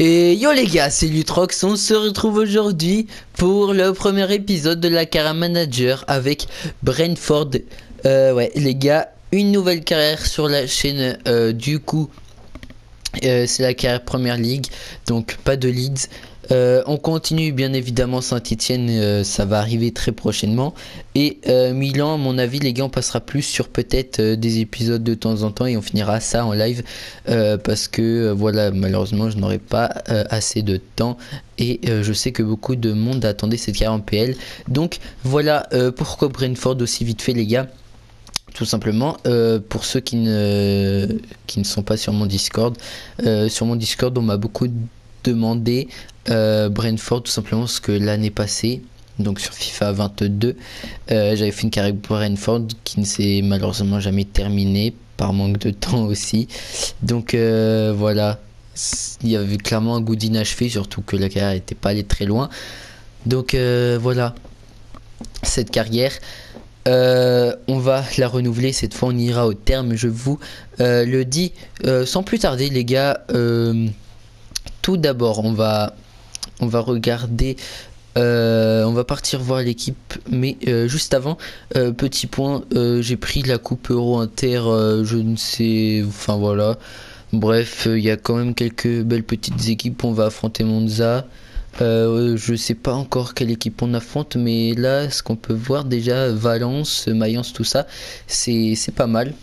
Et yo les gars, c'est Lutrox, on se retrouve aujourd'hui pour le premier épisode de la carrière manager avec Brentford. Euh, ouais les gars, une nouvelle carrière sur la chaîne euh, du coup. euh, c'est la carrière première ligue, donc pas de leads. Euh, on continue bien évidemment Saint-Etienne, ça va arriver très prochainement. Et euh, Milan, à mon avis, les gars, on passera plus sur peut-être euh, des épisodes de temps en temps et on finira ça en live euh, parce que euh, voilà, malheureusement, je n'aurai pas euh, assez de temps et euh, je sais que beaucoup de monde attendait cette carrière en PL. Donc voilà euh, pourquoi Brentford aussi vite fait, les gars? Tout simplement, euh, pour ceux qui ne, qui ne sont pas sur mon Discord, euh, sur mon Discord, on m'a beaucoup demandé euh, Brentford, tout simplement parce que l'année passée, donc sur FIFA 22, euh, j'avais fait une carrière Brentford qui ne s'est malheureusement jamais terminée par manque de temps aussi. Donc euh, voilà, il y avait clairement un goût d'inachevé, surtout que la carrière n'était pas allée très loin. Donc voilà, cette carrière. On va la renouveler cette fois on ira au terme je vous le dis sans plus tarder les gars tout d'abord on va on va regarder euh, on va partir voir l'équipe mais euh, juste avant euh, petit point j'ai pris la coupe euro inter je ne sais enfin voilà. Bref il y a quand même quelques belles petites équipes. On va affronter Monza. Je sais pas encore quelle équipe on affronte, mais là, ce qu'on peut voir déjà, Valence, Mayence, tout ça, c'est pas mal.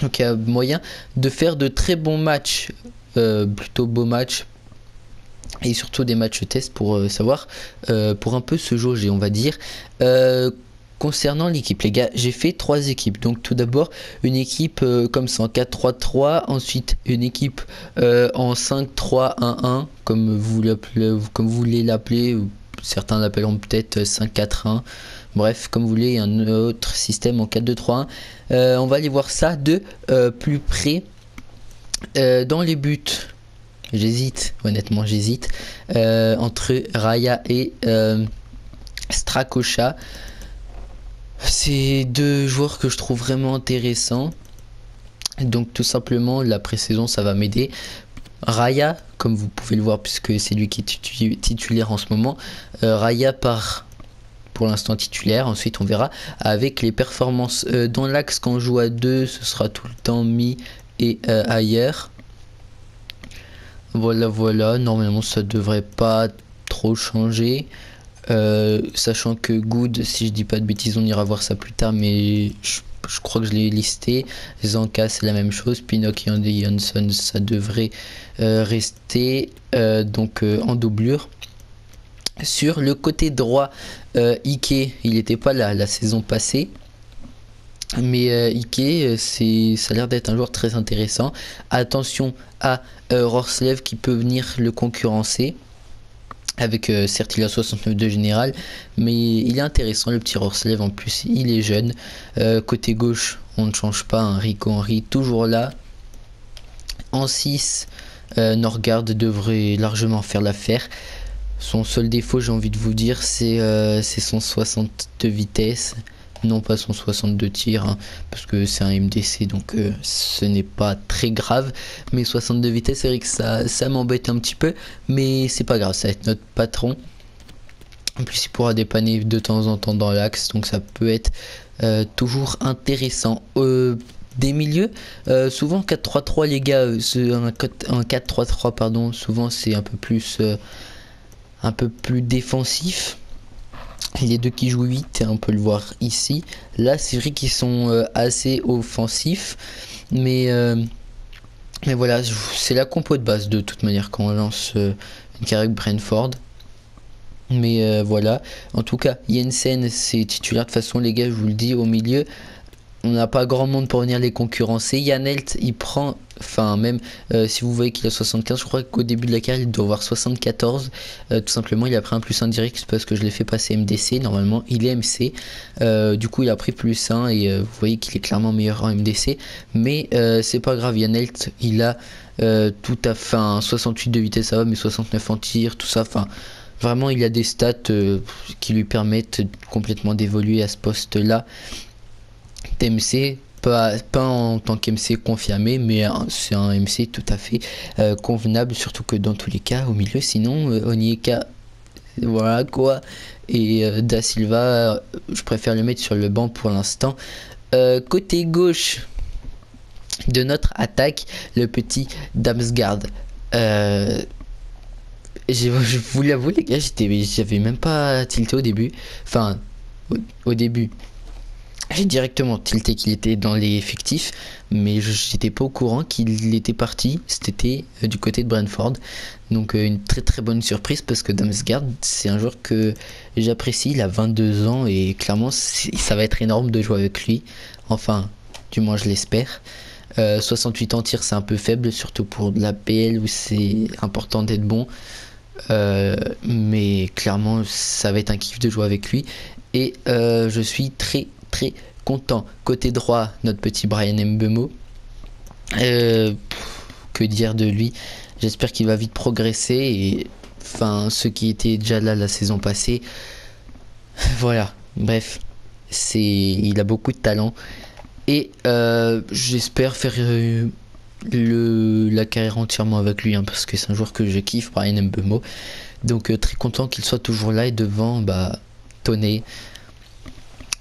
Donc il y a moyen de faire de très bons matchs, plutôt beaux matchs, et surtout des matchs test pour euh, savoir, euh, pour un peu se jauger, on va dire. Euh, Concernant l'équipe, les gars, j'ai fait trois équipes. Donc tout d'abord une équipe comme ça en 4-3-3, ensuite une équipe en 5-3-1-1, comme vous comme vous voulez l'appeler, certains l'appelleront peut-être 5-4-1. Bref, comme vous voulez, un autre système en 4-2-3-1. Euh, on va aller voir ça de plus près. Dans les buts, j'hésite, honnêtement j'hésite, euh, entre Raya et euh, Strakosha. C'est deux joueurs que je trouve vraiment intéressants. Donc tout simplement, la pré-saison, ça va m'aider. Raya, comme vous pouvez le voir, puisque c'est lui qui est titu- titulaire en ce moment, euh, Raya part pour l'instant titulaire. Ensuite, on verra avec les performances euh, dans l'axe quand on joue à deux, ce sera tout le temps mis et ailleurs. Voilà, voilà. Normalement, ça devrait pas trop changer. Euh, sachant que Good, si je dis pas de bêtises, on ira voir ça plus tard, mais je, crois que je l'ai listé. Zanka, c'est la même chose. Pinnock et Johnson, ça devrait euh, rester euh, donc en doublure. Sur le côté droit, Ike, il n'était pas là la saison passée. Mais euh, Ike, euh, ça a l'air d'être un joueur très intéressant. Attention à euh, Rorslev qui peut venir le concurrencer. Avec euh, certes il a 69 de général, mais il est intéressant le petit Rorslev en plus, il est jeune. Côté gauche, on ne change pas, un Rico Henry toujours là. En 6, euh, Norgard devrait largement faire l'affaire. Son seul défaut, j'ai envie de vous dire, c'est c'est son 60 de vitesse. Non pas son 62 tirs, hein, parce que c'est un MDC, donc euh, ce n'est pas très grave. Mais 62 vitesse, c'est vrai que ça, ça m'embête un petit peu, mais c'est pas grave, ça va être notre patron. En plus, il pourra dépanner de temps en temps dans l'axe, donc ça peut être euh, toujours intéressant. Euh, des milieux, souvent 4-3-3 les gars, un, code- un 4-3-3 pardon, souvent c'est un peu plus un peu plus défensif. Les deux qui jouent 8, on peut le voir ici. Là, c'est vrai qu'ils sont euh, assez offensifs, mais euh, voilà, c'est la compo de base de toute manière quand on lance euh, une Brentford. Mais euh, voilà, en tout cas, Jensen c'est titulaire de façon, les gars, je vous le dis, au milieu, on n'a pas grand monde pour venir les concurrencer. Yanelt, il prend, enfin, même euh, si vous voyez qu'il a 75, je crois qu'au début de la carrière, il doit avoir 74. Euh, tout simplement, il a pris un plus 1 direct parce que je l'ai fait passer MDC. Normalement, il est MC. Euh, du coup, il a pris plus 1 et vous voyez qu'il est clairement meilleur en MDC. Mais c'est pas grave, Yanelt, il a tout à fait un 68 de vitesse, ça va, mais 69 en tir, tout ça. Enfin, vraiment, il a des stats qui lui permettent complètement d'évoluer à ce poste-là. TMC, Pas, pas en tant qu'MC confirmé, mais c'est un MC tout à fait convenable, surtout que dans tous les cas, au milieu, sinon, Onyeka, voilà quoi. Et Da Silva, je préfère le mettre sur le banc pour l'instant. côté gauche de notre attaque, le petit Damsgaard. Euh, je vous l'avoue les gars, j'avais même pas tilté au début. Enfin, au, début, j'ai directement tilté qu'il était dans les effectifs, mais j'étais pas au courant qu'il était parti cet été euh, du côté de Brentford. Donc euh, une très très bonne surprise parce que Damsgaard, c'est un joueur que j'apprécie, il a 22 ans et clairement ça va être énorme de jouer avec lui. Enfin, du moins je l'espère. 68 ans tir c'est un peu faible, surtout pour de la PL où c'est important d'être bon. Euh, mais clairement, ça va être un kiff de jouer avec lui. Et euh, je suis très très content. Côté droit, notre petit Brian Mbemo. Euh, que dire de lui? J'espère qu'il va vite progresser. Et enfin, ceux qui étaient déjà là la saison passée. Voilà, bref, c'est il a beaucoup de talent. Et j'espère faire le, la carrière entièrement avec lui, hein, parce que c'est un joueur que je kiffe, Brian Mbemo. Donc euh, très content qu'il soit toujours là et devant bah.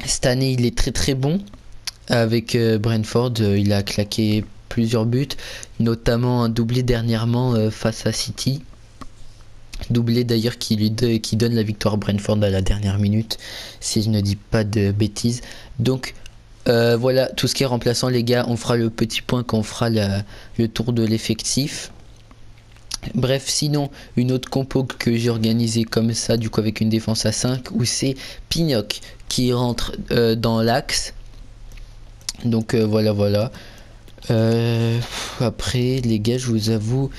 Cette année, il est très très bon. Avec euh, Brentford, euh, il a claqué plusieurs buts, notamment un doublé dernièrement face à City. Doublé d'ailleurs qui, lui donne la victoire à Brentford à la dernière minute, si je ne dis pas de bêtises. Donc euh, voilà, tout ce qui est remplaçant, les gars, on fera le petit point quand on fera le tour de l'effectif. Bref, sinon, une autre compo que j'ai organisée comme ça, du coup, avec une défense à 5, où c'est Pignoc qui rentre euh, dans l'axe. Donc euh, voilà, voilà. après, les gars, je vous avoue,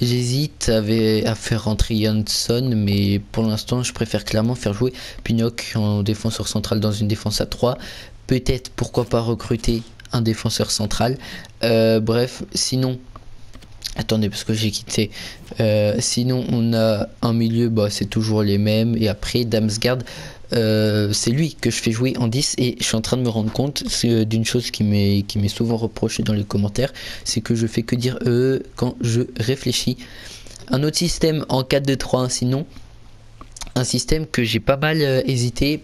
j'hésite à, faire rentrer Jansson, mais pour l'instant, je préfère clairement faire jouer Pignoc en défenseur central dans une défense à 3 peut-être pourquoi pas recruter un défenseur central. Euh, bref, sinon, attendez parce que j'ai quitté. Euh, sinon, on a un milieu, bah, c'est toujours les mêmes. Et après, Damsgaard, euh, c'est lui que je fais jouer en 10 et je suis en train de me rendre compte d'une chose qui m'est souvent reproché dans les commentaires, c'est que je fais que dire eux quand je réfléchis. Un autre système en 4-2-3 sinon un système que j'ai pas mal hésité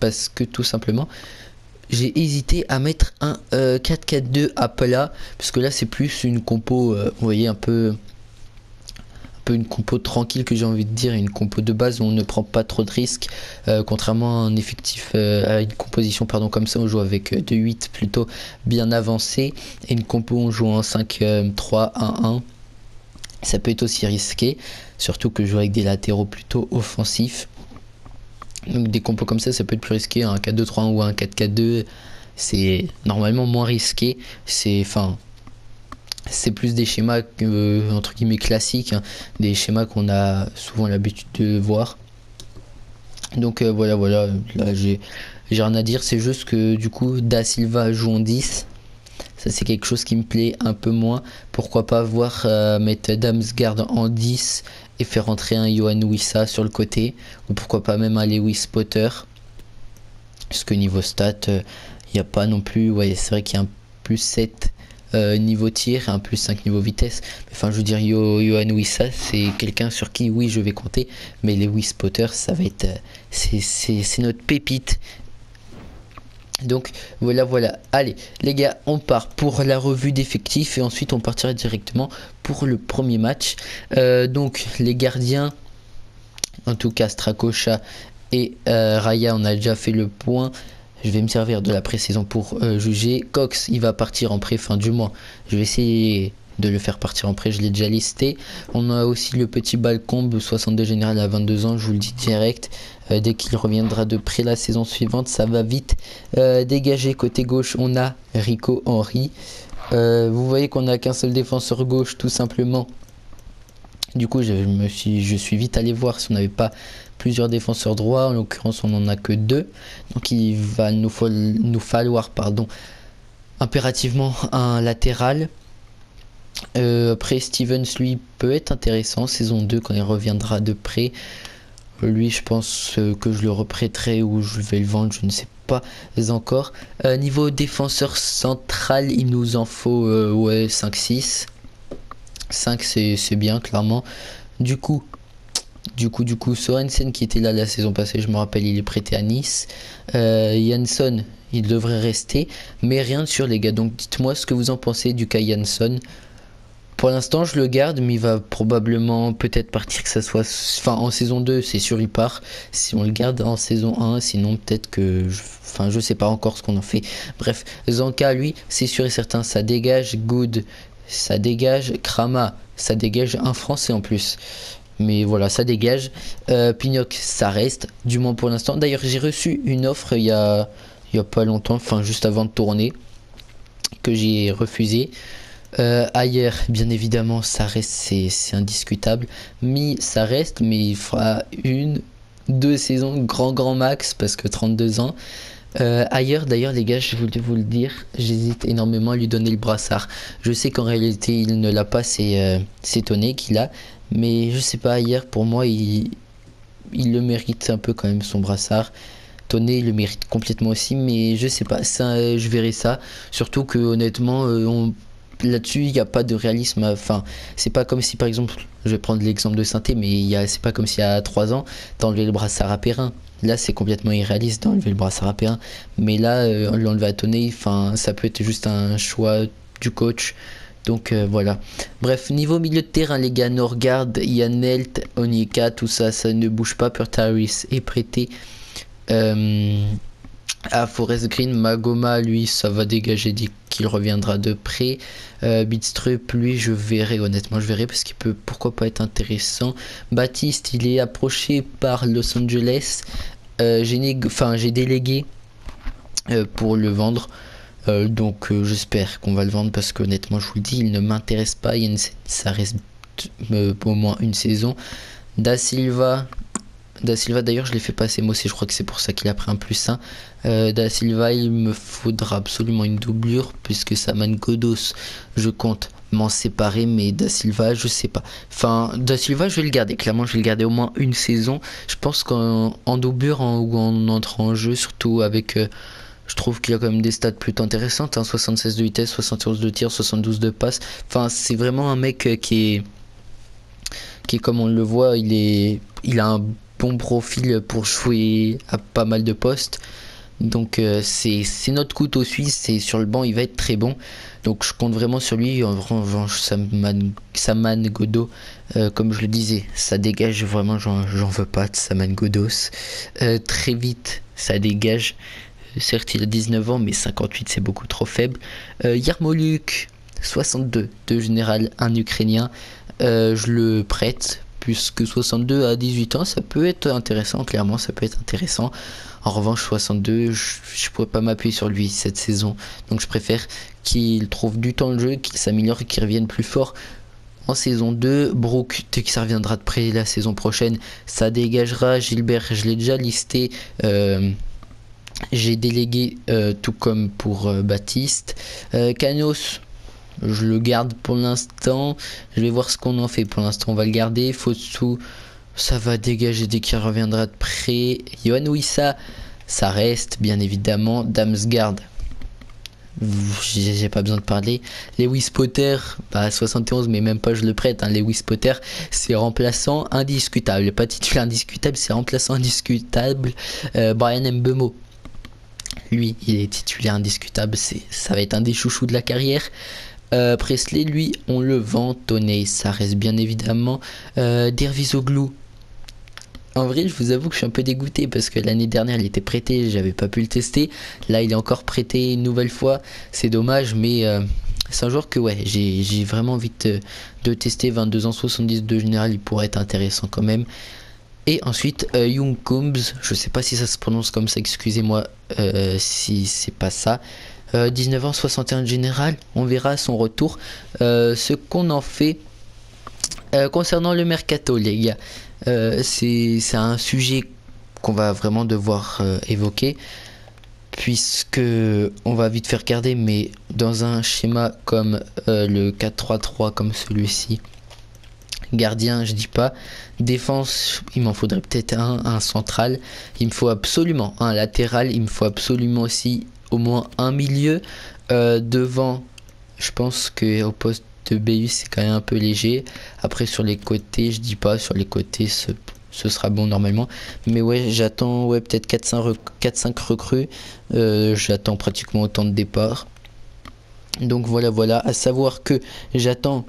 parce que tout simplement j'ai hésité à mettre un 4-4-2 euh, à plat parce que là c'est plus une compo euh, vous voyez un peu un peu une compo tranquille que j'ai envie de dire une compo de base où on ne prend pas trop de risques euh, contrairement à un effectif à une composition pardon comme ça on joue avec 2-8 plutôt bien avancé et une compo on joue en 5-3-1-1 ça peut être aussi risqué surtout que je joue avec des latéraux plutôt offensifs donc des compos comme ça, ça peut être plus risqué. Un 4-2-3-1 ou un 4-4-2, c'est normalement moins risqué. C'est enfin, c'est plus des schémas euh, entre guillemets classiques, hein. des schémas qu'on a souvent l'habitude de voir. Donc euh, voilà, voilà. Là, j'ai rien à dire. C'est juste que du coup, Da Silva joue en 10. Ça, c'est quelque chose qui me plaît un peu moins. Pourquoi pas voir euh, mettre Damsgaard en 10 et faire rentrer un Johan Wissa sur le côté. Ou pourquoi pas même un Lewis Potter. Parce que niveau stat, il euh, n'y a pas non plus. Ouais, c'est vrai qu'il y a un plus 7 euh, niveau tir et un plus 5 niveau vitesse. Enfin, je veux dire, Johan Wissa, c'est quelqu'un sur qui, oui, je vais compter. Mais Lewis Potter, ça va être. c'est notre pépite. Donc voilà, voilà. Allez, les gars, on part pour la revue d'effectifs et ensuite on partira directement pour le premier match. Euh, donc les gardiens, en tout cas Strakosha et euh, Raya, on a déjà fait le point. Je vais me servir de la pré-saison pour euh, juger. Cox, il va partir en pré fin du mois. Je vais essayer de le faire partir en prêt, je l'ai déjà listé. On a aussi le petit Balcombe, 62 général à 22 ans, je vous le dis direct. Euh, dès qu'il reviendra de près la saison suivante, ça va vite euh, dégager. Côté gauche, on a Rico Henry. Euh, vous voyez qu'on n'a qu'un seul défenseur gauche, tout simplement. Du coup, je, me suis, je suis vite allé voir si on n'avait pas plusieurs défenseurs droits. En l'occurrence, on n'en a que deux. Donc, il va nous, nous falloir pardon, impérativement un latéral. Euh, après, Stevens, lui, peut être intéressant. Saison 2, quand il reviendra de près. Lui, je pense euh, que je le reprêterai ou je vais le vendre, je ne sais pas encore. niveau défenseur central, il nous en faut ouais 5-6. 5 c'est bien clairement. Du coup, du coup, du coup, Sorensen qui était là la saison passée, je me rappelle, il est prêté à Nice. Euh, Jansson, il devrait rester, mais rien sur les gars. Donc dites-moi ce que vous en pensez du cas Jansson. Pour l'instant, je le garde, mais il va probablement peut-être partir que ça soit. Enfin, en saison 2, c'est sûr, il part. Si on le garde en saison 1, sinon peut-être que. Enfin, je sais pas encore ce qu'on en fait. Bref, Zanka, lui, c'est sûr et certain, ça dégage. Good, ça dégage. Krama, ça dégage un français en plus mais voilà, ça dégage. Euh, Pignoc, ça reste, du moins pour l'instant. D'ailleurs, j'ai reçu une offre il y a, il y a pas longtemps, enfin juste avant de tourner, que j'ai refusé. Euh, ailleurs, bien évidemment, ça reste, c'est indiscutable. Mi, ça reste, mais il fera une, deux saisons, grand, grand max, parce que 32 ans. Euh, ailleurs, d'ailleurs, les gars, je voulais vous le dire, j'hésite énormément à lui donner le brassard. Je sais qu'en réalité, il ne l'a pas, c'est euh, étonné qu'il a, mais je sais pas, hier, pour moi, il, le mérite un peu quand même, son brassard. Tonné, il le mérite complètement aussi, mais je sais pas, ça, je verrai ça. Surtout que, honnêtement, euh, là-dessus, il n'y a pas de réalisme. Enfin, c'est pas comme si, par exemple, je vais prendre l'exemple de Synthé, mais c'est pas comme s'il y a 3 ans, t'enlevais le brassard à Perrin. Là, c'est complètement irréaliste d'enlever le brassard à Perrin. Mais là, euh, l'enlever à Tonné, enfin, ça peut être juste un choix du coach. Donc euh, voilà. Bref, niveau milieu de terrain, les gars, Norgard, Yanelt, Onyeka, tout ça, ça ne bouge pas. Purtaris est prêté euh, à Forest Green. Magoma, lui, ça va dégager dès qu'il reviendra de près. Euh, lui, je verrai, honnêtement, je verrai parce qu'il peut, pourquoi pas être intéressant. Baptiste, il est approché par Los Angeles. j'ai délégué pour le vendre. Euh, donc euh, j'espère qu'on va le vendre parce qu'honnêtement je vous le dis il ne m'intéresse pas ça reste euh, au moins une saison Da Silva Da Silva d'ailleurs je l'ai fait passer moi aussi je crois que c'est pour ça qu'il a pris un plus 1 Da Silva il me faudra absolument une doublure puisque Saman Godos je compte m'en séparer mais Da Silva je sais pas enfin Da Silva je vais le garder clairement je vais le garder au moins une saison je pense qu'en doublure ou en entrant en jeu surtout avec je trouve qu'il y a quand même des stats plutôt intéressantes. 76 hein. de vitesse, 71 de tir, 72 de passe. Enfin, c'est vraiment un mec euh, qui est, qui comme on le voit, il, est, il a un bon profil pour jouer à pas mal de postes. Donc euh, c'est notre couteau suisse et sur le banc il va être très bon. Donc je compte vraiment sur lui. En revanche, Saman, Saman Godo, euh, comme je le disais, ça dégage vraiment, j'en veux pas de Saman Godos. très vite, ça dégage. Certes, il a 19 ans, mais 58, c'est beaucoup trop faible. Euh, Yarmoluk, 62, de général, un Ukrainien. Euh, je le prête, puisque 62 à 18 ans, ça peut être intéressant, clairement, ça peut être intéressant. En revanche, 62, je ne pourrais pas m'appuyer sur lui cette saison. Donc je préfère qu'il trouve du temps de jeu, qu'il s'améliore et qu'il revienne plus fort en saison 2. Brooke, ça reviendra de près la saison prochaine, ça dégagera. Gilbert, je l'ai déjà listé. Euh, j'ai délégué euh, tout comme pour euh, Baptiste. Canos, je le garde pour l'instant. Je vais voir ce qu'on en fait. Pour l'instant, on va le garder. Fotsu, ça va dégager dès qu'il reviendra de près. Yohan Wissa, ça reste, bien évidemment. Damsgard, j'ai pas besoin de parler. Lewis Potter, bah 71, mais même pas je le prête. Hein. Lewis Potter, c'est remplaçant indiscutable. Pas titulaire indiscutable, c'est remplaçant indiscutable. Brian Mbemo, lui, il est titulaire indiscutable. Ça va être un des chouchous de la carrière. Euh, Presley, lui, on le. Toney, ça reste bien évidemment. Euh, Dervisoglou. En vrai, je vous avoue que je suis un peu dégoûté parce que l'année dernière, il était prêté, j'avais pas pu le tester. Là, il est encore prêté une nouvelle fois. C'est dommage, mais euh, c'est un joueur que ouais, j'ai, vraiment envie de, tester. 22 ans 70 de général, il pourrait être intéressant quand même. Et ensuite, euh, Young Combs, je sais pas si ça se prononce comme ça, excusez-moi si c'est pas ça. 19 euh, ans 61 général, on verra son retour. ce qu'on en fait concernant le mercato, les gars, c'est un sujet qu'on va vraiment devoir évoquer puisque on va vite faire regarder, mais dans un schéma comme le 4-3-3 comme celui-ci, Gardien, je dis pas. Défense, il m'en faudrait peut-être un, un central. Il me faut absolument un latéral. Il me faut absolument aussi au moins un milieu. Euh, devant, je pense que au poste de BU c'est quand même un peu léger. Après sur les côtés, je dis pas sur les côtés ce, sera bon normalement. Mais ouais, j'attends ouais peut-être 4-5 recrues. Euh, j'attends pratiquement autant de départs. Donc voilà voilà, à savoir que j'attends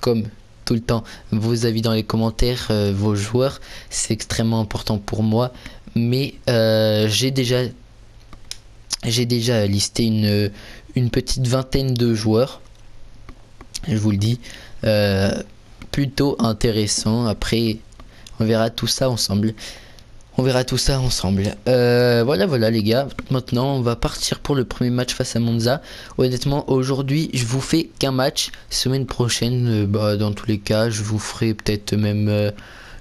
comme tout le temps vos avis dans les commentaires, euh, vos joueurs, c'est extrêmement important pour moi. Mais j'ai déjà j'ai déjà listé une, une petite vingtaine de joueurs. Je vous le dis. Euh, plutôt intéressant. Après, on verra tout ça ensemble. On verra tout ça ensemble. Euh, voilà, voilà les gars. Maintenant, on va partir pour le premier match face à Monza. Honnêtement, aujourd'hui, je vous fais qu'un match. Semaine prochaine, euh, bah, dans tous les cas, je vous ferai peut-être même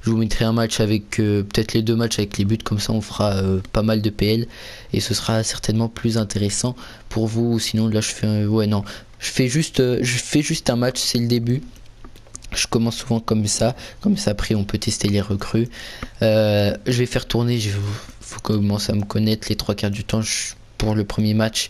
je vous mettrai un match avec euh, peut-être les deux matchs avec les buts, comme ça on fera euh, pas mal de PL et ce sera certainement plus intéressant pour vous. Sinon là je fais ouais non, je fais juste euh, je fais juste un match, c'est le début. Je commence souvent comme ça, comme ça après on peut tester les recrues. je vais faire tourner, il faut commencer à me connaître les trois quarts du temps pour le premier match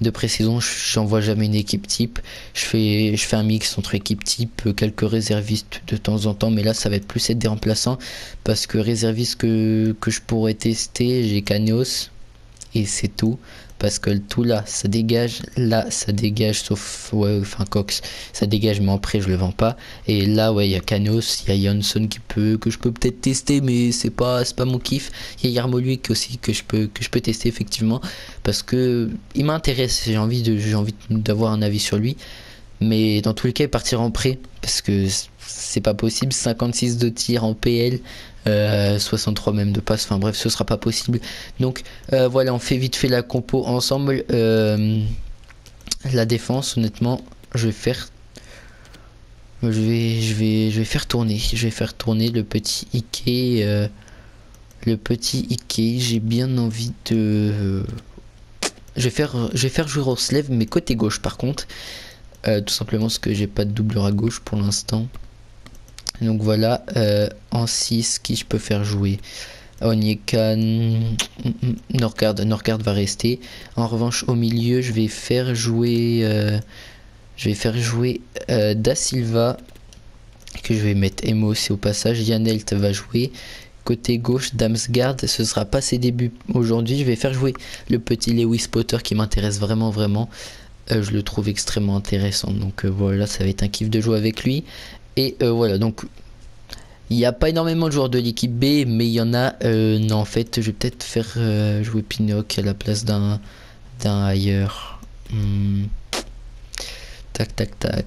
de pré-saison, j'envoie jamais une équipe type. Je fais, je fais un mix entre équipe type, quelques réservistes de temps en temps, mais là ça va être plus être des remplaçants parce que réservistes que, que je pourrais tester, j'ai Canos et c'est tout parce que tout là ça dégage là ça dégage sauf ouais enfin Cox ça dégage mais après je le vends pas. Et là ouais il y a Canos il y a Johnson qui peut que je peux peut-être tester mais c'est pas pas mon kiff. Il y a Yarmoluik aussi que je peux que je peux tester effectivement parce que il m'intéresse j'ai envie j'ai envie d'avoir un avis sur lui. Mais dans tous les cas il partira en prêt parce que c'est pas possible. 56 de tir en PL 63 euh, même de passe, enfin bref, ce sera pas possible. Donc euh, voilà, on fait vite fait la compo ensemble. Euh, la défense, honnêtement, je vais faire je vais, faire tourner. Je vais faire tourner le petit Ike. le petit Ike. J'ai bien envie de. je vais faire, je vais faire jouer mais côté gauche par contre. tout simplement parce que j'ai pas de doubleur à gauche pour l'instant. Donc voilà, euh, en 6, qui je peux faire jouer? Onyeka, Norgard, Norgard va rester. En revanche, au milieu, je vais faire jouer, euh, je vais faire jouer euh, Da Silva, que je vais mettre Emo c'est au passage. Yanelt va jouer. Côté gauche, Damsgaard, ce sera pas ses débuts aujourd'hui. Je vais faire jouer le petit Lewis Potter qui m'intéresse vraiment, vraiment. je le trouve extrêmement intéressant. Donc voilà, ça va être un kiff de jouer avec lui. Et euh, voilà, donc il n'y a pas énormément de joueurs de l'équipe B, mais il y en a. Euh, non, en fait, je vais peut-être faire euh, jouer Pinoc à la place d'un d'un ailleurs. Hmm. Tac, tac, tac.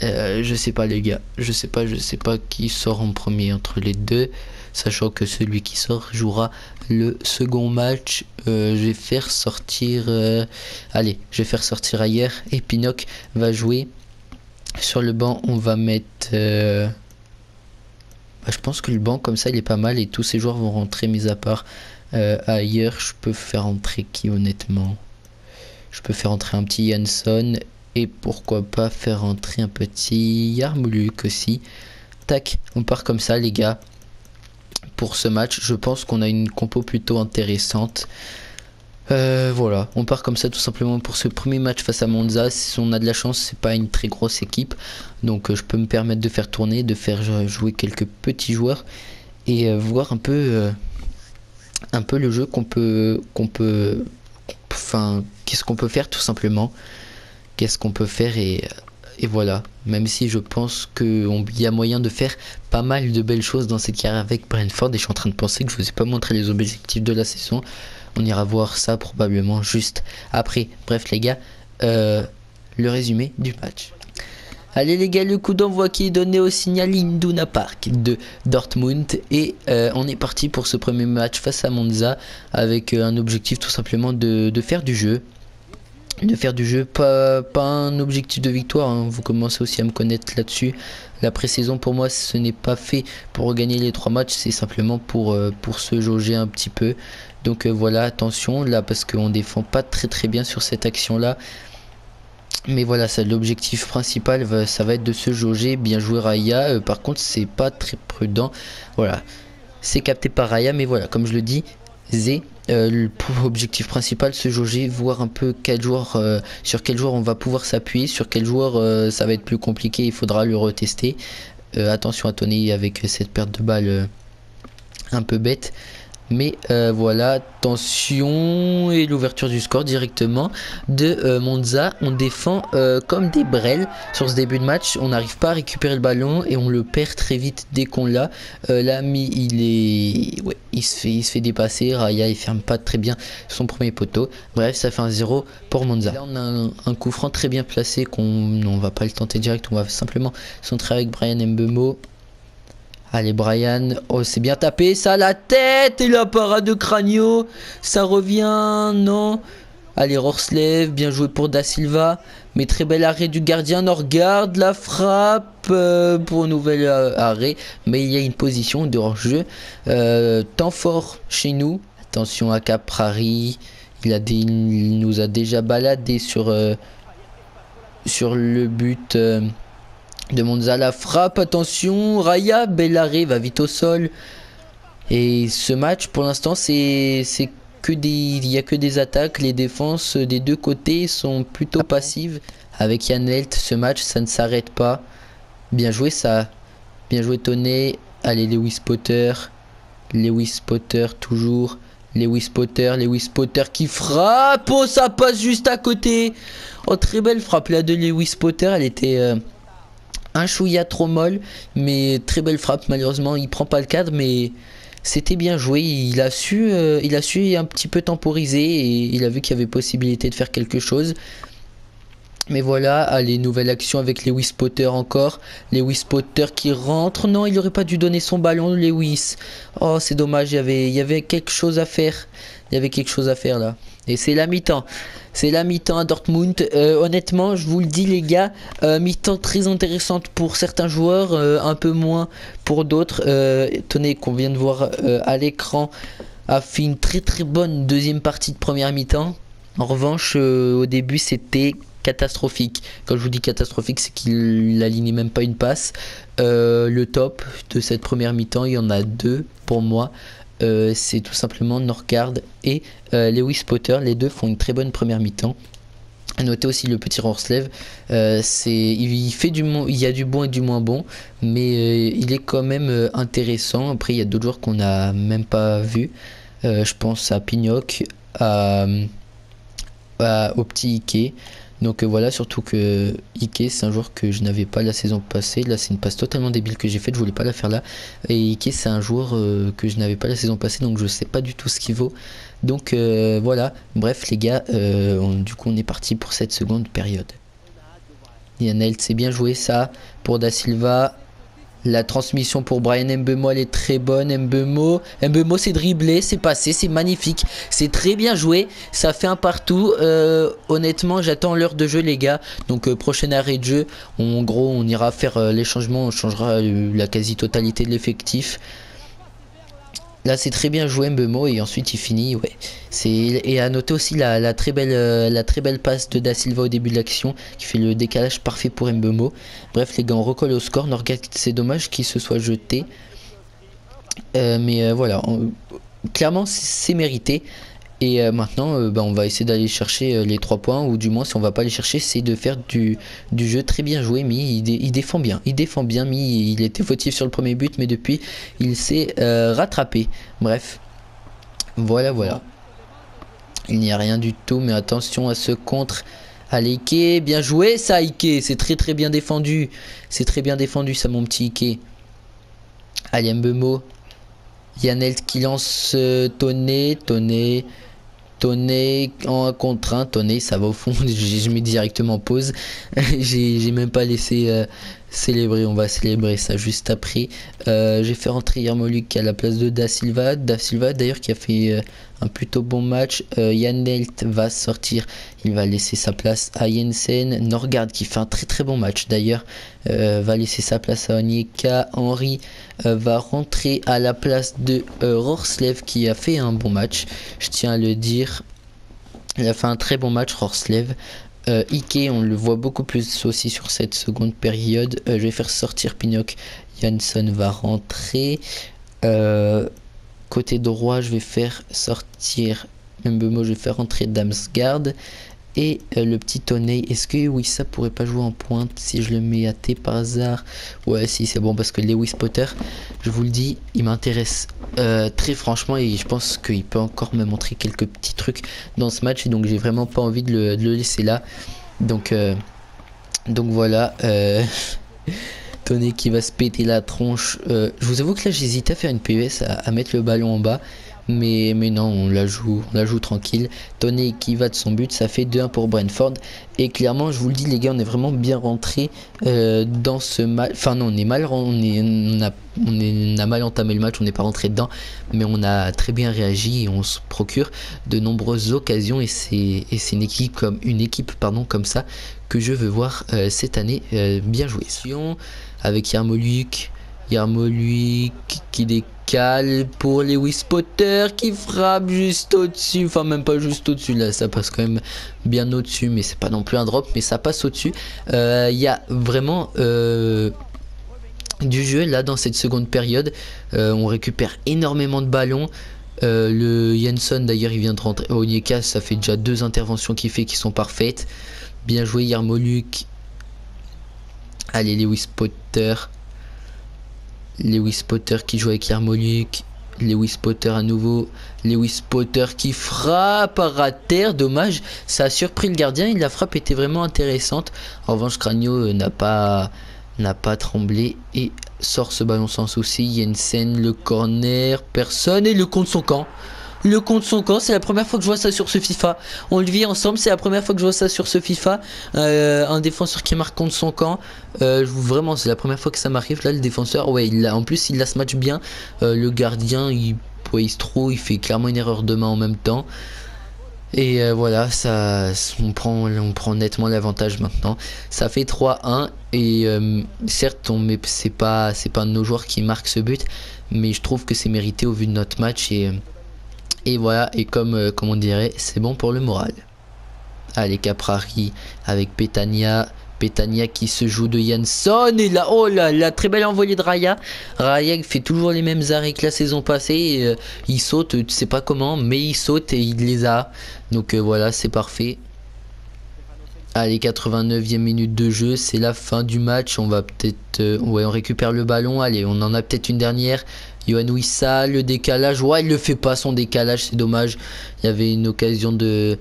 je sais pas, les gars. Je sais pas, je sais pas qui sort en premier entre les deux. Sachant que celui qui sort jouera le second match. je vais faire sortir. allez, je vais faire sortir ailleurs. Et Pinoc va jouer sur le banc, on va mettre... Euh, bah, je pense que le banc, comme ça, il est pas mal et tous ces joueurs vont rentrer, mis à part euh, ailleurs. Je peux faire entrer qui, honnêtement? Je peux faire entrer un petit Jansson et pourquoi pas faire entrer un petit Yarmouluk aussi. Tac, on part comme ça, les gars. Pour ce match, je pense qu'on a une compo plutôt intéressante. Euh, voilà, on part comme ça tout simplement pour ce premier match face à Monza. Si on a de la chance, c'est pas une très grosse équipe, donc euh, je peux me permettre de faire tourner, de faire jouer quelques petits joueurs et euh, voir un peu, le jeu qu'on peut, qu'on peut, enfin, qu'est-ce qu'on peut faire tout simplement, qu'est-ce qu'on peut faire et, et voilà. Même si je pense qu'il y a moyen de faire pas mal de belles choses dans cette carrière avec Brentford et je suis en train de penser que je vous ai pas montré les objectifs de la saison. On ira voir ça probablement juste après. Bref les gars, euh, le résumé du match. Allez les gars, le coup d'envoi qui est donné au signal Induna Park de Dortmund et euh, on est parti pour ce premier match face à Monza avec euh, un objectif tout simplement de, faire du jeu. De faire du jeu, pas, un objectif de victoire, hein. vous commencez aussi à me connaître là-dessus. La pré-saison pour moi ce n'est pas fait pour gagner les trois matchs, c'est simplement pour, pour se jauger un petit peu. Donc euh, voilà, attention là parce qu'on défend pas très très bien sur cette action là. Mais voilà, l'objectif principal, ça va être de se jauger, bien jouer Raya. Euh, par contre, c'est pas très prudent. Voilà, c'est capté par Raya, mais voilà, comme je le dis, Z, euh, l'objectif principal, se jauger, voir un peu quel joueur, sur quel joueur on va pouvoir s'appuyer, sur quel joueur ça va être plus compliqué, il faudra le retester. attention à Tony avec cette perte de balle un peu bête. Mais euh, voilà, attention et l'ouverture du score directement de euh, Monza. On défend euh, comme des brels sur ce début de match. On n'arrive pas à récupérer le ballon et on le perd très vite dès qu'on l'a. L'ami, il est, ouais, il se fait, il se fait dépasser. Raya, il ferme pas très bien son premier poteau. Bref, ça fait un 0 pour Monza. Là, on a un, coup franc très bien placé qu'on on va pas le tenter direct. On va simplement centrer avec Brian Mbemo. Allez Brian, oh c'est bien tapé, ça la tête et la parade de Cranio, ça revient, non. Allez Rorslev, bien joué pour Da Silva, mais très bel arrêt du gardien, on la frappe euh, pour un nouvel euh, arrêt, mais il y a une position de hors-jeu, euh, temps fort chez nous, attention à Caprari, il, il nous a déjà baladé sur, sur le but de Monza la frappe, attention, Raya, Bellare va vite au sol. Et ce match, pour l'instant, c'est que des, il n'y a que des attaques. Les défenses des deux côtés sont plutôt passives. Avec Yanelt, ce match, ça ne s'arrête pas. Bien joué ça. Bien joué Tonnet. Allez, Lewis Potter. Lewis Potter toujours. Lewis Potter, Lewis Potter qui frappe. Oh, ça passe juste à côté. Oh, très belle frappe là de Lewis Potter. Elle était... Euh, un chouïa trop molle, mais très belle frappe. Malheureusement, il prend pas le cadre, mais c'était bien joué. Il a su, euh, il a su un petit peu temporiser et il a vu qu'il y avait possibilité de faire quelque chose. Mais voilà, allez, nouvelle action avec Lewis Potter encore. Lewis Potter qui rentre. Non, il aurait pas dû donner son ballon, Lewis. Oh, c'est dommage, il avait, il y avait quelque chose à faire. Il y avait quelque chose à faire là. Et c'est la mi-temps. C'est la mi-temps à Dortmund. Euh, honnêtement, je vous le dis les gars, euh, mi-temps très intéressante pour certains joueurs, euh, un peu moins pour d'autres. tenez qu'on vient de voir à l'écran a fait une très très bonne deuxième partie de première mi-temps. En revanche, au début c'était catastrophique. Quand je vous dis catastrophique, c'est qu'il n'alignait même pas une passe. le top de cette première mi-temps, il y en a deux pour moi. Euh, c'est tout simplement Norgard et euh, Lewis Potter. Les deux font une très bonne première mi-temps. À noter aussi le petit Rorslev, euh, il y a du bon et du moins bon, mais il est quand même intéressant. Après il y a d'autres joueurs qu'on n'a même pas vu. je pense à Pignoc, à, au petit Ike. Donc euh, voilà, surtout que Ike, c'est un joueur que je n'avais pas la saison passée. Là, c'est une passe totalement débile que j'ai faite, je voulais pas la faire là. Et Ike, c'est un joueur euh, que je n'avais pas la saison passée, donc je sais pas du tout ce qu'il vaut. Donc euh, voilà, bref les gars, du coup on est parti pour cette seconde période. Yanel, c'est bien joué ça pour Da Silva. La transmission pour Brian Mbemo, elle est très bonne. Mbemo, Mbemo c'est dribblé, c'est passé, c'est magnifique. C'est très bien joué. Ça fait un partout. Euh, honnêtement, j'attends l'heure de jeu, les gars. Donc, euh, prochain arrêt de jeu. en gros, on ira faire euh, les changements. On changera la quasi-totalité de l'effectif. Là, c'est très bien joué Mbemo et ensuite il finit. Ouais. C'est et à noter aussi la, très belle euh, la très belle passe de Da Silva au début de l'action qui fait le décalage parfait pour Mbemo. Bref, les gars, on recolle au score. C'est dommage qu'il se soit jeté, euh, mais euh, voilà, clairement c'est mérité. Et euh, maintenant, euh, bah, on va essayer d'aller chercher euh, les 3 points, ou du moins, si on va pas les chercher, c'est de faire du, jeu très bien joué. Mais il, défend bien, il défend bien. Mais il était fautif sur le premier but, mais depuis, il s'est rattrapé. Bref, voilà, voilà. Il n'y a rien du tout, mais attention à ce contre. Allez Ike, bien joué ça Ike, c'est très très bien défendu. C'est très bien défendu ça mon petit Ike. Allez Mbemo. Yannelt qui lance Tonnet, Tonnet, Tonnet en contre 1, ça va au fond, je, mets directement pause. j'ai même pas laissé euh, célébrer, on va célébrer ça juste après. Euh, j'ai fait rentrer Yermoluk à la place de Da Silva. Da Silva d'ailleurs qui a fait euh, un plutôt bon match. Euh, Yannelt va sortir, il va laisser sa place à Jensen. Norgard qui fait un très très bon match d'ailleurs va laisser sa place à Onyeka. Henry va rentrer à la place de Rorslev qui a fait un bon match. Je tiens à le dire. Il a fait un très bon match Rorslev. Euh, Ike, on le voit beaucoup plus aussi sur cette seconde période. Euh, je vais faire sortir Pinoc. Jansson va rentrer. Euh, côté droit, je vais faire sortir Mbemo, je vais faire rentrer Damsgaard. Et euh, le petit Toney, est-ce que oui ça pourrait pas jouer en pointe si je le mets à T par hasard? Ouais si c'est bon parce que Lewis Potter, je vous le dis, il m'intéresse euh, très franchement et je pense qu'il peut encore me montrer quelques petits trucs dans ce match. Donc j'ai vraiment pas envie de le, laisser là. Donc, euh, donc voilà. Toney qui va se péter la tronche. je vous avoue que là j'hésitais à faire une PES, à mettre le ballon en bas. Mais, non, on la joue, on la joue tranquille. Tony qui va de son but, ça fait 2-1 pour Brentford. Et clairement, je vous le dis, les gars, on est vraiment bien rentré euh, dans ce match. Enfin, non, on est mal, on, on, a, mal entamé le match, on n'est pas rentré dedans, mais on a très bien réagi et on se procure de nombreuses occasions. Et c'est une équipe comme une équipe pardon comme ça que je veux voir euh, cette année euh, bien jouer. Avec Yarmoluc, Yarmoluc qui décale pour Lewis Potter qui frappe juste au-dessus. Enfin, même pas juste au-dessus. Là, ça passe quand même bien au-dessus. Mais c'est pas non plus un drop. Mais ça passe au-dessus. Euh, il y a vraiment euh, du jeu là dans cette seconde période. Euh, on récupère énormément de ballons. le Jensen d'ailleurs il vient de rentrer au Onyeka ça fait déjà deux interventions qu'il fait qui sont parfaites bien joué Yarmoluk allez Lewis Potter Lewis Potter qui joue avec Yarmolik. Lewis Potter à nouveau. Lewis Potter qui frappe à terre. Dommage, ça a surpris le gardien. La frappe était vraiment intéressante. En revanche, Cranio euh, n'a pas, n'a pas tremblé et sort ce ballon sans souci. Jensen, le corner, personne et le compte son camp le compte son camp. C'est la première fois que je vois ça sur ce FIFA. On le vit ensemble, c'est la première fois que je vois ça sur ce FIFA. Euh, un défenseur qui marque contre son camp. Euh, vraiment, c'est la première fois que ça m'arrive. Là, le défenseur, ouais, il en plus, il a ce match bien. Euh, le gardien, il, il se trouve, il fait clairement une erreur de main en même temps. Et voilà, ça, on prend, on prend nettement l'avantage maintenant. Ça fait 3-1 et certes, on c'est pas, c'est pas un de nos joueurs qui marque ce but, mais je trouve que c'est mérité au vu de notre match et et voilà, et comme, euh, comme on dirait, c'est bon pour le moral. Allez, Caprari avec Petania. Petania qui se joue de Jansson. Et là, oh là, la très belle envolée de Raya. Raya fait toujours les mêmes arrêts que la saison passée. Euh, il saute, tu sais pas comment, mais il saute et il les a. Donc euh, voilà, c'est parfait. Allez, 89e minute de jeu, c'est la fin du match. On va peut-être. ouais, on récupère le ballon. Allez, on en a peut-être une dernière. Yohan Wissa, le décalage. Ouais, il le fait pas son décalage, c'est dommage. Il y avait une occasion de,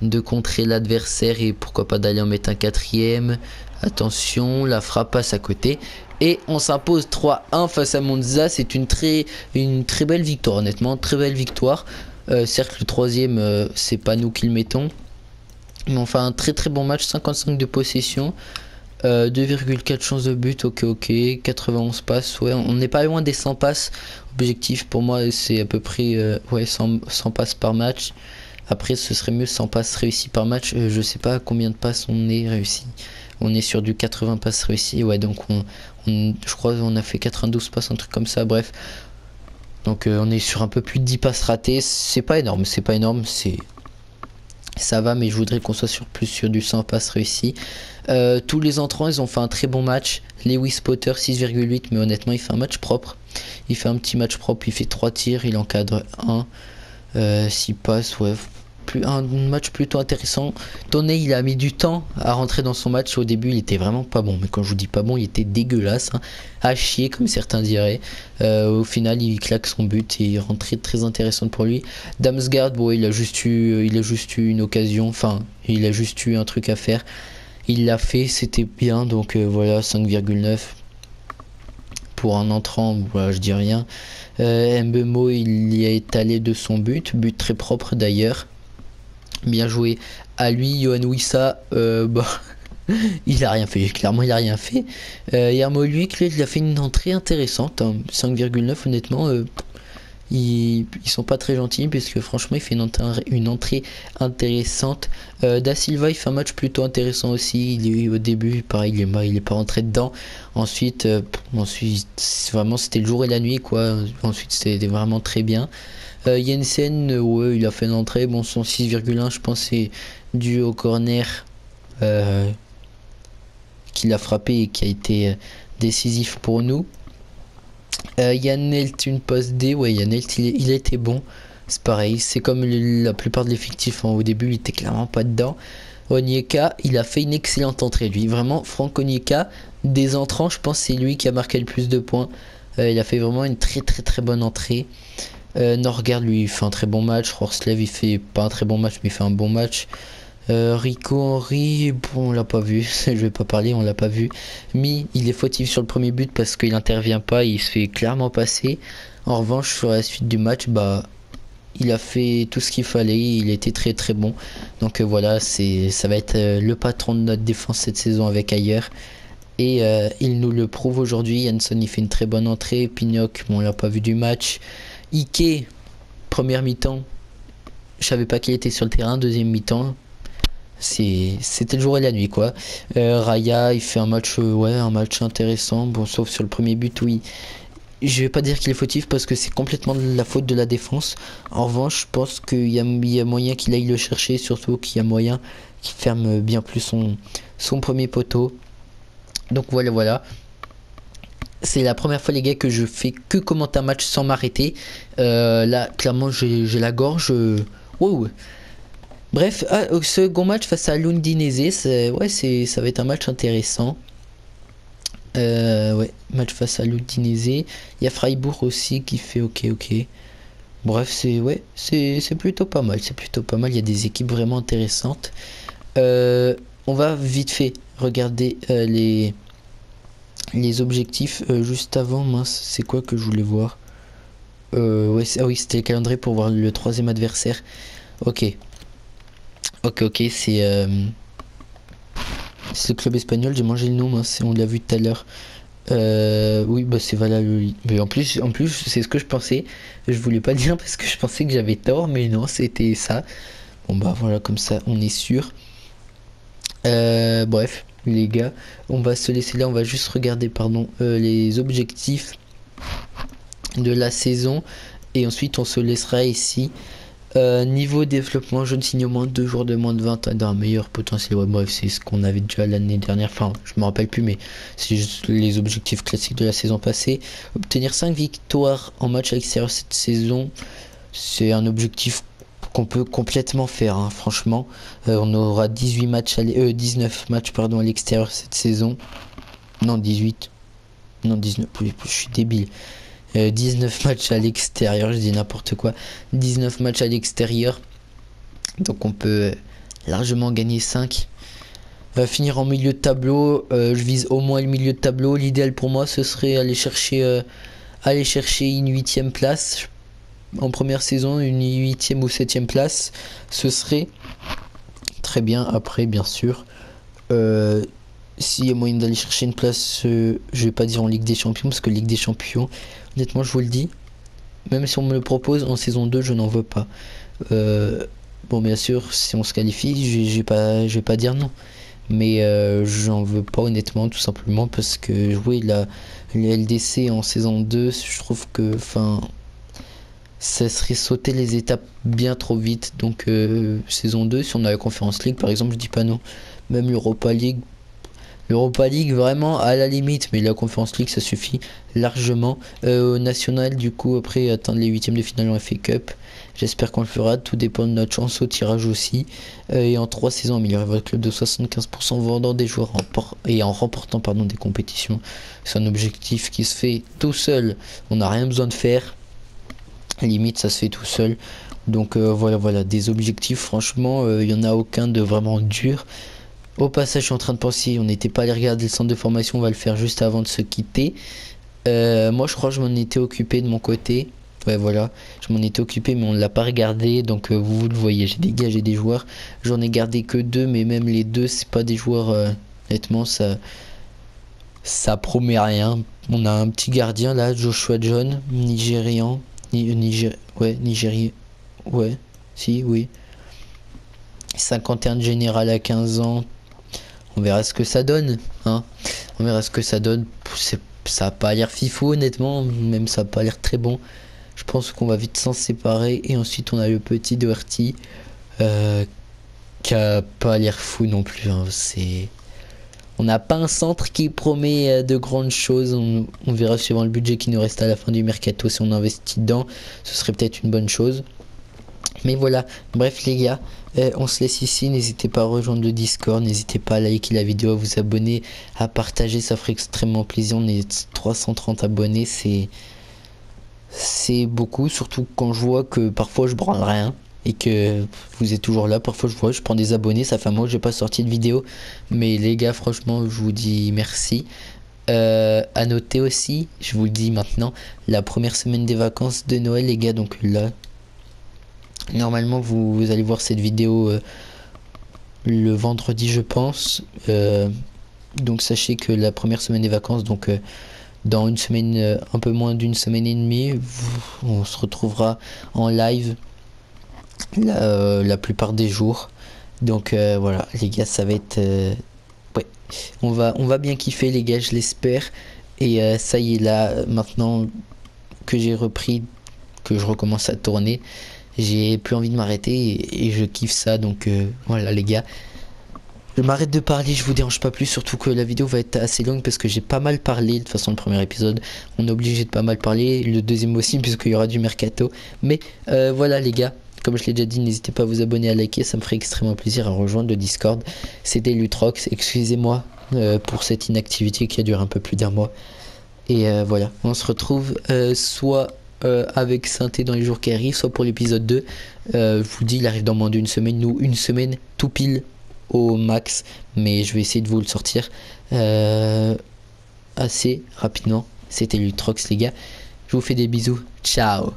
de contrer l'adversaire et pourquoi pas d'aller en mettre un quatrième. Attention, la frappe passe à côté. Et on s'impose 3-1 face à Monza. C'est une très, une très belle victoire, honnêtement. Très belle victoire. Euh, certes, le troisième, euh, c'est pas nous qui le mettons. Mais enfin, un très très bon match. 55 de possession. 2,4 euh, chances de but, ok ok, 91 passes, ouais, on n'est pas loin des 100 passes. Objectif pour moi c'est à peu près euh, ouais, 100, passes par match. Après ce serait mieux 100 passes réussies par match. Euh, je sais pas combien de passes on est réussi. On est sur du 80 passes réussies, ouais donc on, je crois qu'on a fait 92 passes, un truc comme ça, bref. Donc on est sur un peu plus de 10 passes ratées, c'est pas énorme, c'est pas énorme, c'est ça va, mais je voudrais qu'on soit sur plus sur du 100 passes réussies. Euh, tous les entrants, ils ont fait un très bon match. Lewis Potter 6,8, mais honnêtement, il fait un match propre. Il fait un petit match propre, il fait 3 tirs, il encadre 1. Euh, 6 passes, ouais, un match plutôt intéressant. Tony, il a mis du temps à rentrer dans son match. Au début, il était vraiment pas bon. Mais quand je vous dis pas bon, il était dégueulasse. Hein. À chier, comme certains diraient. Euh, au final, il claque son but et il rentre très intéressant pour lui. Damsgaard, bon, il a juste eu, il a juste eu une occasion. Enfin, il a juste eu un truc à faire. Il l'a fait, c'était bien. Donc euh, voilà, 5,9 pour un entrant, je dis rien. Euh, Mbemo, il y a étalé de son but, but très propre d'ailleurs. Bien joué à lui, Johan Wissa. Euh, il a rien fait, clairement il a rien fait. Euh, Yermo lui, il a fait une entrée intéressante, 5,9 hein. honnêtement. Euh, ils, sont pas très gentils puisque franchement il fait une entrée, intéressante. Euh, da Silva il fait un match plutôt intéressant aussi. Il au début pareil il est, est pas rentré dedans. Ensuite, vraiment c'était le jour et la nuit. Ensuite c'était vraiment très bien. Euh, Jensen, ouais, il a fait l'entrée. Bon, son 6,1, je pense, c'est dû au corner qui l'a frappé et qui a été décisif pour nous. Yannelt, une poste D, ouais, Yannelt, il, il a été bon. C'est pareil, c'est comme la plupart de l'effectif. Hein. Au début, il était clairement pas dedans. Onyeka, il a fait une excellente entrée, lui. Vraiment, Franck Onyeka, des entrants, je pense c'est lui qui a marqué le plus de points. Euh, il a fait vraiment une très très très bonne entrée. Euh, Norgard, lui, fait un très bon match. Horslev, il fait pas un très bon match, mais il fait un bon match. Euh, Rico Henry, bon, on l'a pas vu. je vais pas parler, on l'a pas vu. Mi, il est fautif sur le premier but parce qu'il intervient pas, il se fait clairement passer. En revanche, sur la suite du match, bah, il a fait tout ce qu'il fallait, il était très très bon. Donc euh, voilà, c'est ça va être euh, le patron de notre défense cette saison avec ailleurs. Et il nous le prouve aujourd'hui. Jansson il fait une très bonne entrée. Pignoc, bon, on l'a pas vu du match. Ike, première mi-temps. Je savais pas qu'il était sur le terrain. Deuxième mi-temps, c'était le jour et la nuit quoi. Raya, il fait un match, ouais, un match intéressant. Bon, sauf sur le premier but oui je vais pas dire qu'il est fautif parce que c'est complètement la faute de la défense. En revanche, je pense qu'il y, a, moyen qu'il aille le chercher, surtout qu'il y a moyen qu'il ferme bien plus son premier poteau. Donc voilà, voilà. C'est la première fois les gars que je fais que commenter un match sans m'arrêter. Euh, là, clairement, j'ai la gorge. Wow. Bref, ah, second match face à l'Undinese, ça va être un match intéressant. Euh, ouais, match face à l'Udinese. Il y a Freiburg aussi qui fait ok, ok. Bref, c'est ouais, c'est plutôt pas mal. C'est plutôt pas mal. Il y a des équipes vraiment intéressantes. Euh, on va vite fait regarder euh, les les objectifs juste avant. Mince, c'est quoi que je voulais voir ouais, Ah oui, c'était le calendrier pour voir le troisième adversaire. Ok. Ok, ok, c'est c'est le club espagnol, j'ai mangé le nom, on l'a vu tout à l'heure. Euh, oui, bah c'est valable. Mais en plus, en plus, c'est ce que je pensais. Je voulais pas dire parce que je pensais que j'avais tort, mais non, c'était ça. Bon bah voilà, comme ça, on est sûr. Euh, bref, les gars, on va se laisser là. On va juste regarder, pardon, euh, les objectifs de la saison et ensuite on se laissera ici euh, niveau développement, je ne signe au moins deux jours de moins de 20 d'un meilleur potentiel. bref, c'est ce qu'on avait déjà l'année dernière. Enfin, je me rappelle plus, mais c'est juste les objectifs classiques de la saison passée. Obtenir 5 victoires en match à l'extérieur cette saison, c'est un objectif qu'on peut complètement faire, hein, franchement. Euh, on aura 18 matchs à 19 euh, matchs pardon, à l'extérieur cette saison. Non, 18. Non, 19. Je suis débile. 19 euh, matchs à l'extérieur, je dis n'importe quoi. 19 matchs à l'extérieur. Donc on peut largement gagner 5. Euh, finir en milieu de tableau, euh, je vise au moins le milieu de tableau. L'idéal pour moi ce serait aller chercher, aller chercher une huitième place. En première saison, une huitième ou septième place. Ce serait très bien après bien sûr. S'il y a moyen d'aller chercher une place, je vais pas dire en Ligue des Champions, parce que Ligue des Champions, Honnêtement, je vous le dis, même si on me le propose en saison 2, je n'en veux pas. Euh, bon, bien sûr, si on se qualifie, je pas, je vais pas dire non. Mais euh, j'en veux pas honnêtement, tout simplement parce que jouer la, la LDC en saison 2, je trouve que, enfin, ça serait sauter les étapes bien trop vite. Donc, euh, saison 2, si on a la Conférence League, par exemple, je dis pas non. Même l'Europa League, L'Europa League, vraiment à la limite, mais la Conference League, ça suffit largement. Euh, au national, du coup, après atteindre les huitièmes de finale en FA Cup, j'espère qu'on le fera. Tout dépend de notre chance au tirage aussi. Euh, et en trois saisons, améliorer votre club de 75% en vendant des joueurs et en remportant pardon, des compétitions. C'est un objectif qui se fait tout seul. On n'a rien besoin de faire. Limite, ça se fait tout seul. Donc euh, voilà, voilà, des objectifs, franchement, il n'y en a aucun de vraiment dur. Au passage, je suis en train de penser, on n'était pas allé regarder le centre de formation, on va le faire juste avant de se quitter. Euh, moi, je crois que je m'en étais occupé de mon côté. Ouais, voilà, je m'en étais occupé, mais on ne l'a pas regardé. Donc, euh, vous, le voyez, j'ai j'ai des joueurs. J'en ai gardé que deux, mais même les deux, c'est pas des joueurs. Euh, honnêtement, ça, ça promet rien. On a un petit gardien là, Joshua John, nigérian. Niger, ouais, nigérien. Ouais, si, oui. 51 de général à 15 ans, on verra ce que ça donne. Hein. On verra ce que ça donne. Ça n'a pas l'air fifou, honnêtement. Même ça n'a pas l'air très bon. Je pense qu'on va vite s'en séparer. Et ensuite, on a le petit Doherty. Euh, qui a pas l'air fou non plus. Hein. C'est on n'a pas un centre qui promet euh, de grandes choses. On, verra suivant le budget qui nous reste à la fin du mercato. Si on investit dedans, ce serait peut-être une bonne chose. Mais voilà, bref les gars, euh, on se laisse ici. N'hésitez pas à rejoindre le Discord. N'hésitez pas à liker la vidéo, à vous abonner, à partager. Ça ferait extrêmement plaisir. On est 330 abonnés. C'est c'est beaucoup. Surtout quand je vois que parfois je branle rien et que vous êtes toujours là. Parfois, je vois, je prends des abonnés. Ça fait un mois que j'ai pas sorti de vidéo. Mais les gars, franchement, je vous dis merci. Euh, à noter aussi, je vous le dis maintenant, la première semaine des vacances de Noël, les gars. Donc là, normalement, vous, allez voir cette vidéo euh, le vendredi, je pense. Euh, donc sachez que la première semaine des vacances, donc dans une semaine, un peu moins d'une semaine et demie, on se retrouvera en live euh, la, plupart des jours. Donc euh, voilà, les gars, ça va être... Euh, ouais, on va, on va bien kiffer les gars, je l'espère. Et ça y est, là, maintenant que j'ai repris, que je recommence à tourner, j'ai plus envie de m'arrêter et, je kiffe ça. Donc voilà les gars. Je m'arrête de parler, je vous dérange pas plus, surtout que la vidéo va être assez longue parce que j'ai pas mal parlé. De toute façon, le premier épisode, on est obligé de pas mal parler. Le deuxième aussi, puisqu'il y aura du mercato. Mais voilà les gars, comme je l'ai déjà dit, n'hésitez pas à vous abonner, à liker, ça me ferait extrêmement plaisir à rejoindre le Discord. C'était Lutrox, excusez-moi euh, pour cette inactivité qui a duré un peu plus d'un mois. Et euh, voilà, on se retrouve euh, soit avec Synthé dans les jours qui arrivent, soit pour l'épisode 2. je vous dis, il arrive dans moins d'une semaine, nous, une semaine tout pile au max, mais je vais essayer de vous le sortir assez rapidement. C'était Lutrox, les gars. Je vous fais des bisous. Ciao